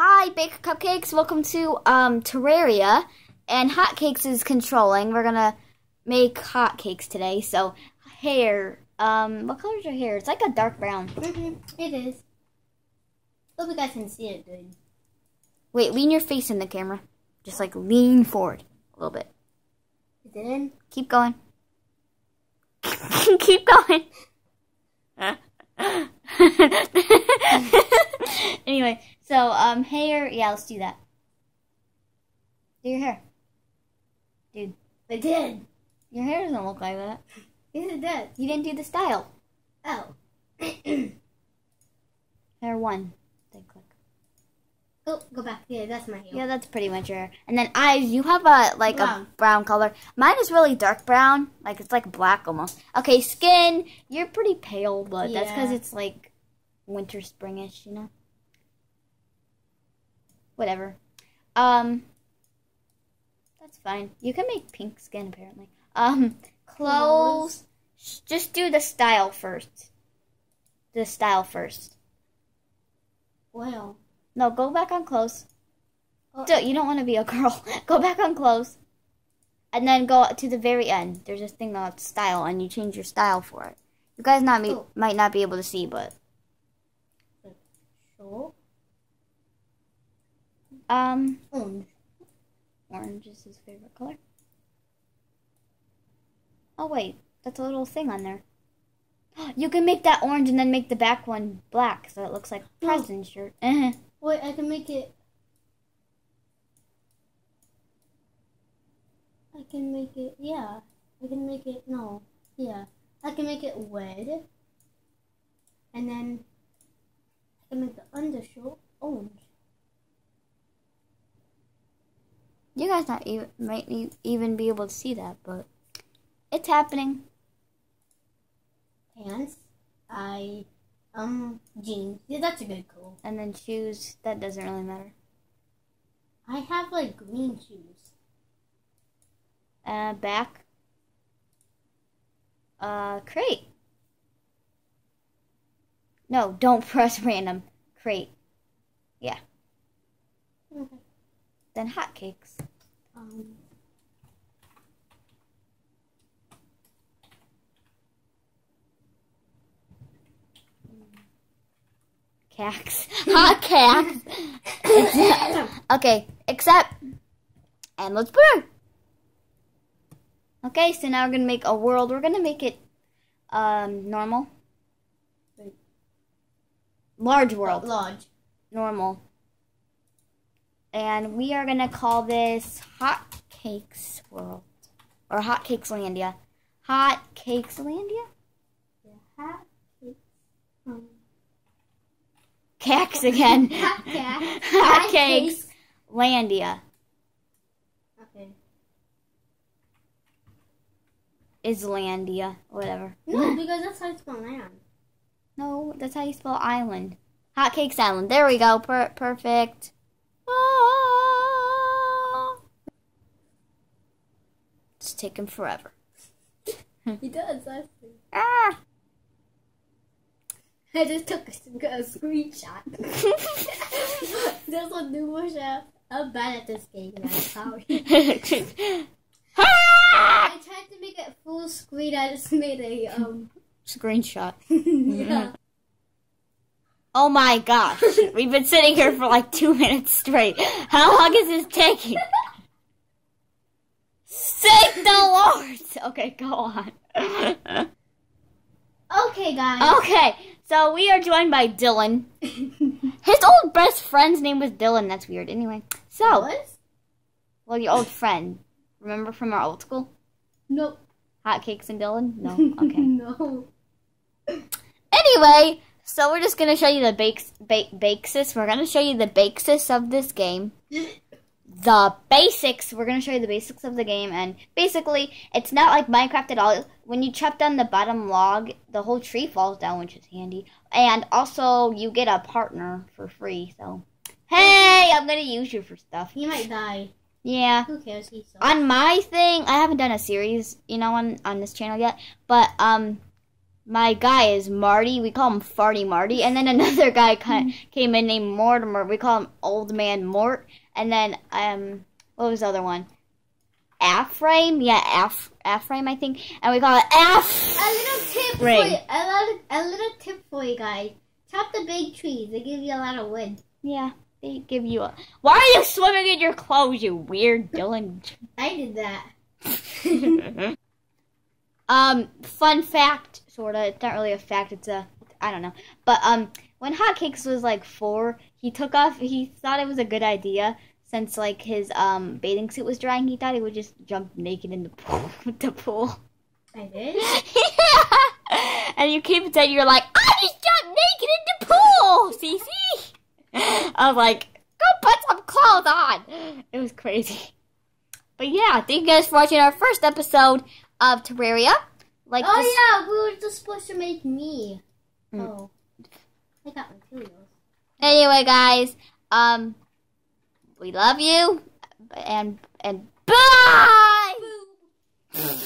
Hi, Baker Cupcakes. Welcome to um, Terraria. And Hotcakes is controlling. We're gonna make hotcakes today. So, hair. Um, what color is your hair? It's like a dark brown. Mhm, It is. Hope you guys can see it good. Wait, lean your face in the camera. Just like lean forward a little bit. It didn't? Keep going. Keep going. anyway, so um, hair. Yeah, let's do that. Do your hair, dude. It did. Your hair doesn't look like that. Yes, it does. You didn't do the style. Oh. Hair one. Then click. oh, go back. Yeah, that's my hair. Yeah, that's pretty much your hair. And then eyes. You have a like a Brown. brown color. Mine is really dark brown. Like it's like black almost. Okay, skin. You're pretty pale, but that's because it's like winter springish. You know. Whatever. Um. That's fine. You can make pink skin apparently. Um, clothes. Just do the style first. The style first. Well. No, go back on clothes. Oh. Duh, you don't want to be a girl. go back on clothes. And then go to the very end. There's this thing called style, and you change your style for it. You guys not me- Oh. might not be able to see, but Sure. um, Orange. orange is his favorite color. Oh wait, that's a little thing on there. You can make that orange and then make the back one black, so it looks like a No. president's shirt. Uh-huh. Wait, I can make it. I can make it. Yeah. I can make it. No. Yeah. I can make it red. And then Make the undershirt orange. You guys not even might even be able to see that, but it's happening. Pants. I. Um. Jeans. Yeah, that's a good color. And then shoes, that doesn't really matter. I have like green shoes. Uh, back. Uh, crate. No, don't press random. Crate. Okay. Then hotcakes. Um. Cax. Hotcakes. okay, except. And let's put her. Okay, so now we're gonna make a world. We're gonna make it um normal. Large world. Large. normal. And we are gonna call this Hot Cakes World. Or Hot Cakes Landia. Hot Cakes Landia? The hat. Um. Cax again. Hot cat. Hot Cakes Landia. Okay. Islandia. Whatever. No, because that's how it's spell land. No, that's how you spell island. Hot Cakes Island. There we go. Per- perfect. Ah. It's taking forever. He does. I see. Ah. I just took a, a screenshot. There's a new chef. I'm bad at this game, guys. Sorry. I tried to make it full screen. I just made a um. Screenshot. yeah. Oh my gosh. We've been sitting here for like two minutes straight. How long is this taking? Thank the Lord. Okay, go on. Okay, guys. okay, so we are joined by Dylan. His old best friend's name was Dylan. That's weird. Anyway, so, What? well, your old friend. Remember from our old school? Nope. Hotcakes and Dylan? No? Okay. no. Anyway, so we're just gonna show you the bakes. We're gonna show you the bakesis of this game. The basics. We're gonna show you the basics of the game, and basically, it's not like Minecraft at all. When you chop down the bottom log, the whole tree falls down, which is handy. And also, you get a partner for free. So, hey, I'm gonna use you for stuff. He might die. Yeah. Who cares? On my thing, I haven't done a series, you know, on on this channel yet. But um, my guy is Marty. We call him Farty Marty. And then another guy came in named Mortimer. We call him Old Man Mort. And then um, what was the other one? Aframe, yeah, Af Aframe, I think. And we call it Af. A little tip Ring. for you. A little, a little tip for you guys. Chop the big trees. They give you a lot of wood. Yeah, they give you a. Why are you swimming in your clothes, you weird Dylan? I did that. um, fun fact, sorta. It's not really a fact. It's a, I don't know. But um, when Hotcakes was like four, he took off. He thought it was a good idea since like his um bathing suit was drying. He thought he would just jump naked in the pool. the pool. I did. yeah. And you keep saying you're like, I just jumped naked in the pool, Cece. I was like, go put some clothes on. It was crazy. But yeah, thank you guys for watching our first episode of Terraria. Like Oh this... yeah, we were just supposed to make me. Mm. Oh. I got materials. Anyway guys, um we love you and and bye!